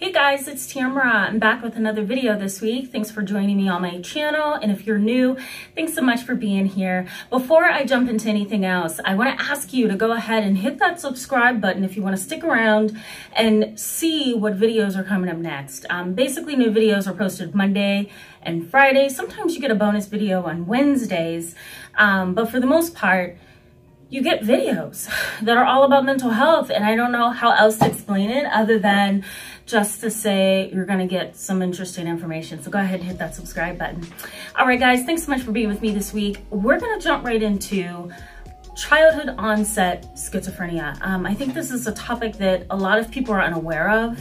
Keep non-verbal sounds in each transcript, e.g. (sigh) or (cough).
Hey guys, it's Tamara. I'm back with another video this week. Thanks for joining me on my channel. And if you're new, thanks so much for being here. Before I jump into anything else, I want to ask you to go ahead and hit that subscribe button if you want to stick around and see what videos are coming up next. Um, basically, new videos are posted Monday and Friday. Sometimes you get a bonus video on Wednesdays, um, but for the most part, you get videos (sighs) that are all about mental health and I don't know how else to explain it other than just to say you're gonna get some interesting information. So go ahead and hit that subscribe button. All right guys, thanks so much for being with me this week. We're gonna jump right into childhood onset schizophrenia. Um, I think this is a topic that a lot of people are unaware of.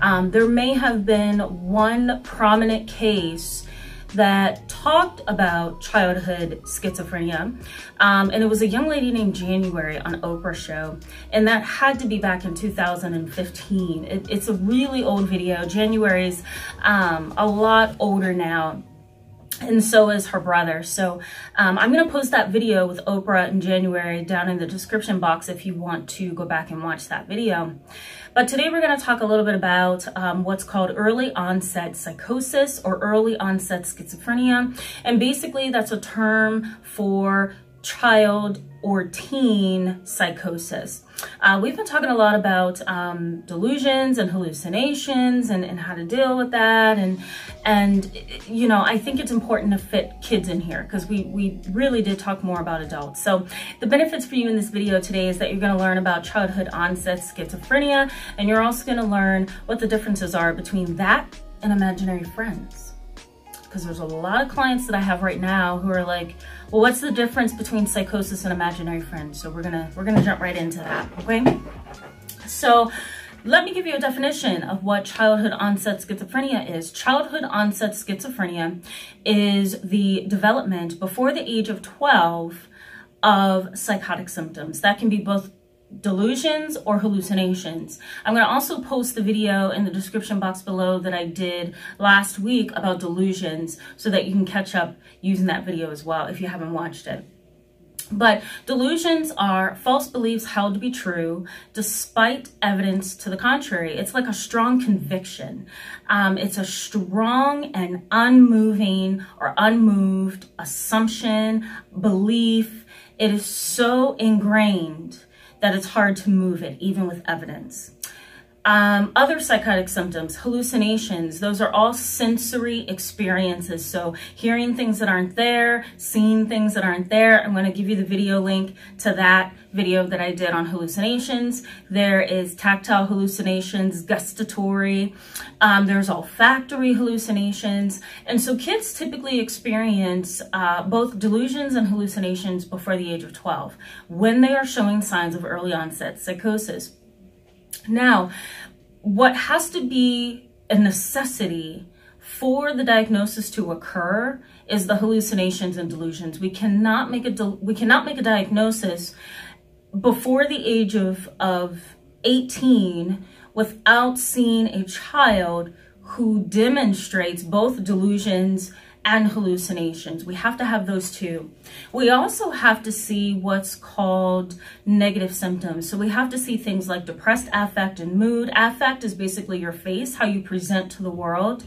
Um, there may have been one prominent case that talked about childhood schizophrenia. Um, and it was a young lady named January on Oprah show. And that had to be back in 2015. It, it's a really old video. January's um, a lot older now and so is her brother. So um, I'm going to post that video with Oprah in January down in the description box if you want to go back and watch that video. But today we're going to talk a little bit about um, what's called early onset psychosis or early onset schizophrenia. And basically that's a term for child or teen psychosis. Uh, we've been talking a lot about um, delusions and hallucinations and, and how to deal with that. And, and, you know, I think it's important to fit kids in here because we, we really did talk more about adults. So the benefits for you in this video today is that you're going to learn about childhood onset schizophrenia, and you're also going to learn what the differences are between that and imaginary friends because there's a lot of clients that I have right now who are like, well, what's the difference between psychosis and imaginary friends? So we're gonna we're gonna jump right into that, okay? So let me give you a definition of what childhood onset schizophrenia is. Childhood onset schizophrenia is the development before the age of 12 of psychotic symptoms. That can be both delusions or hallucinations. I'm going to also post the video in the description box below that I did last week about delusions so that you can catch up using that video as well if you haven't watched it. But delusions are false beliefs held to be true despite evidence to the contrary. It's like a strong conviction. Um, it's a strong and unmoving or unmoved assumption, belief. It is so ingrained that it's hard to move it, even with evidence. Um, other psychotic symptoms, hallucinations, those are all sensory experiences. So hearing things that aren't there, seeing things that aren't there. I'm going to give you the video link to that video that I did on hallucinations. There is tactile hallucinations, gustatory, um, there's olfactory hallucinations. And so kids typically experience uh, both delusions and hallucinations before the age of 12 when they are showing signs of early onset psychosis. Now, what has to be a necessity for the diagnosis to occur is the hallucinations and delusions. We cannot make a we cannot make a diagnosis before the age of of 18 without seeing a child who demonstrates both delusions and hallucinations. We have to have those two. We also have to see what's called negative symptoms. So we have to see things like depressed affect and mood. Affect is basically your face, how you present to the world.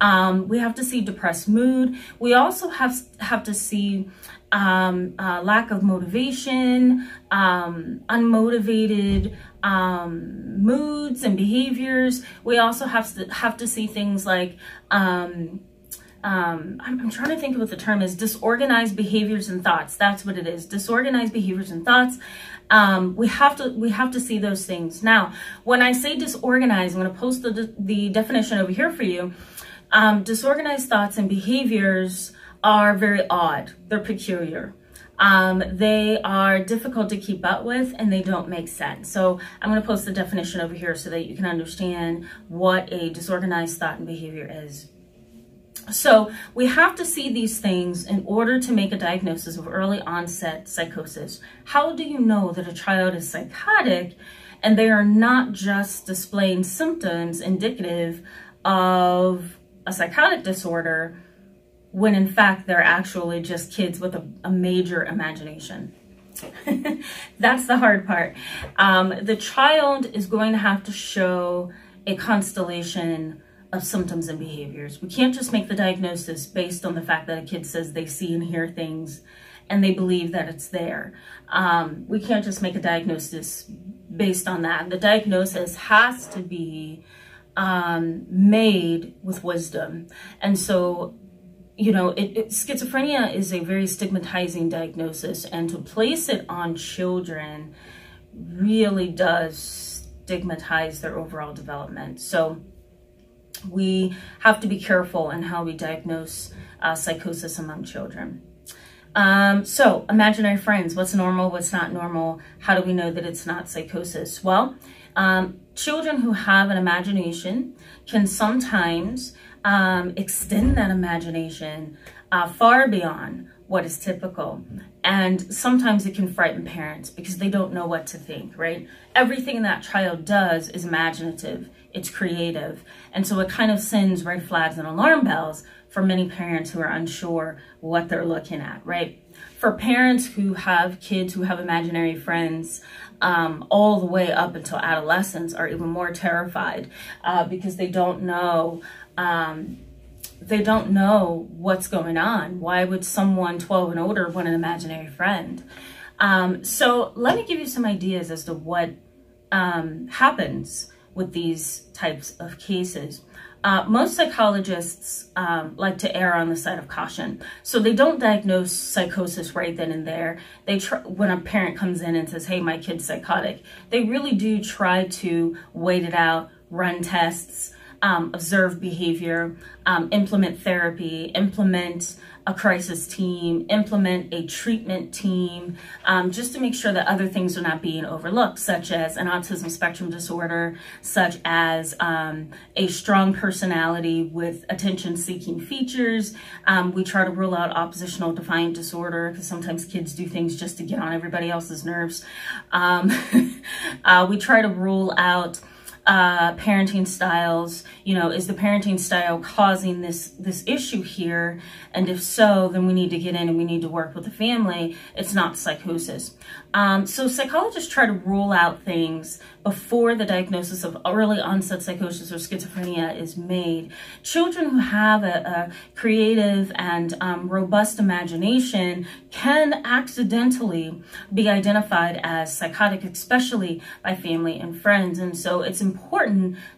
Um, we have to see depressed mood. We also have, have to see um, uh, lack of motivation, um, unmotivated um, moods and behaviors. We also have to have to see things like um, I'm, I'm, trying to think of what the term is, disorganized behaviors and thoughts. That's what it is, disorganized behaviors and thoughts. Um, we have to we have to see those things. Now, when I say disorganized, I'm going to post the, the definition over here for you. Um, disorganized thoughts and behaviors are very odd. They're peculiar. Um, they are difficult to keep up with and they don't make sense. So I'm going to post the definition over here so that you can understand what a disorganized thought and behavior is. So we have to see these things in order to make a diagnosis of early onset psychosis. How do you know that a child is psychotic and they are not just displaying symptoms indicative of a psychotic disorder when in fact they're actually just kids with a, a major imagination? (laughs) That's the hard part. Um, the child is going to have to show a constellation of symptoms and behaviors. We can't just make the diagnosis based on the fact that a kid says they see and hear things and they believe that it's there. Um, we can't just make a diagnosis based on that. The diagnosis has to be um, made with wisdom. And so, you know, it, it, schizophrenia is a very stigmatizing diagnosis, and to place it on children really does stigmatize their overall development. So, we have to be careful in how we diagnose uh, psychosis among children. Um, so, imaginary friends, what's normal, what's not normal? How do we know that it's not psychosis? Well, um, children who have an imagination can sometimes um, extend that imagination uh, far beyond what is typical. And sometimes it can frighten parents because they don't know what to think, right? Everything that child does is imaginative, it's creative. And so it kind of sends red flags and alarm bells for many parents who are unsure what they're looking at, right? For parents who have kids who have imaginary friends, um, all the way up until adolescence are even more terrified uh, because they don't know um, they don't know what's going on. Why would someone 12 and older want an imaginary friend? Um, so let me give you some ideas as to what um, happens with these types of cases. Uh, most psychologists um, like to err on the side of caution. So they don't diagnose psychosis right then and there. They when a parent comes in and says, hey, my kid's psychotic, they really do try to wait it out, run tests, um, observe behavior, um, implement therapy, implement a crisis team, implement a treatment team, um, just to make sure that other things are not being overlooked, such as an autism spectrum disorder, such as um, a strong personality with attention seeking features. Um, we try to rule out oppositional defiant disorder because sometimes kids do things just to get on everybody else's nerves. Um, (laughs) uh, we try to rule out uh, parenting styles? You know, is the parenting style causing this this issue here? And if so, then we need to get in and we need to work with the family. It's not psychosis. Um, so psychologists try to rule out things before the diagnosis of early onset psychosis or schizophrenia is made. Children who have a, a creative and um, robust imagination can accidentally be identified as psychotic, especially by family and friends. And so it's important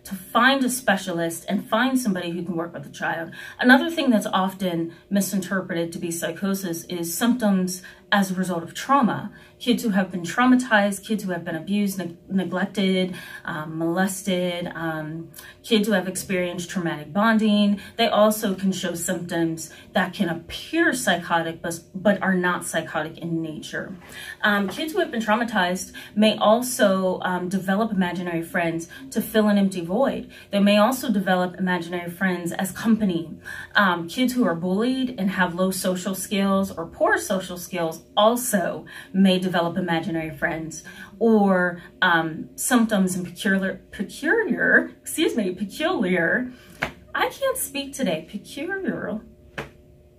to find a specialist and find somebody who can work with the child. Another thing that's often misinterpreted to be psychosis is symptoms as a result of trauma. Kids who have been traumatized, kids who have been abused, ne neglected, um, molested, um, kids who have experienced traumatic bonding, they also can show symptoms that can appear psychotic but, but are not psychotic in nature. Um, kids who have been traumatized may also um, develop imaginary friends to fill an empty void. They may also develop imaginary friends as company. Um, kids who are bullied and have low social skills or poor social skills also may develop imaginary friends or um, symptoms and peculiar, peculiar, excuse me, peculiar. I can't speak today. Peculiar.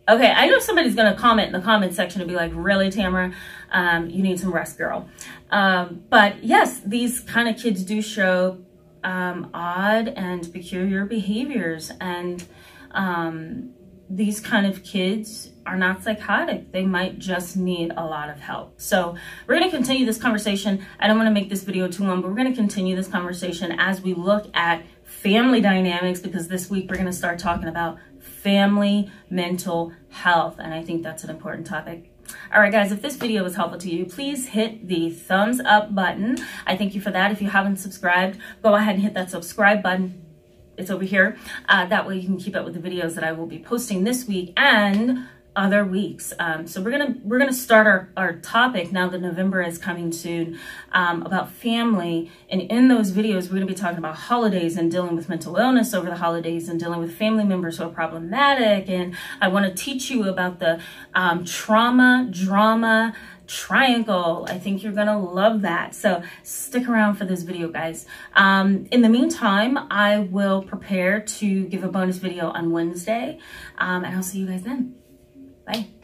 Okay, I know somebody's to comment in the comment section and be like, really, Tamara? Um, you need some rest, girl. Um, but yes, these kind of kids do show um, odd and peculiar behaviors. And um, these kind of kids are not psychotic. They might just need a lot of help. So we're going to continue this conversation. I don't want to make this video too long, but we're going to continue this conversation as we look at family dynamics because this week we're going to start talking about family mental health. And I think that's an important topic. All right, guys, if this video was helpful to you, please hit the thumbs up button. I thank you for that. If you haven't subscribed, go ahead and hit that subscribe button it's over here. Uh, that way you can keep up with the videos that I will be posting this week and other weeks. Um, so we're gonna we're gonna start our, our topic now that November is coming soon um, about family. And in those videos, we're gonna be talking about holidays and dealing with mental illness over the holidays and dealing with family members who are problematic. And I want to teach you about the um, trauma, drama, triangle. I think you're gonna love that. So stick around for this video, guys. Um, in the meantime, I will prepare to give a bonus video on Wednesday, um, and I'll see you guys then. Bye.